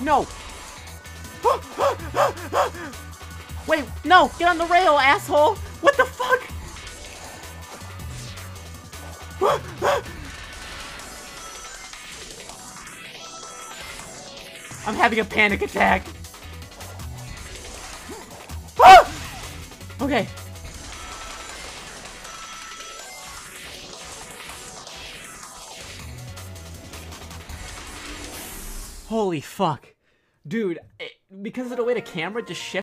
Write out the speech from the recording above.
No! Wait, no! Get on the rail, asshole! What the fuck? I'm having a panic attack. Okay. Holy fuck. Dude, it, because of the way the camera just shifts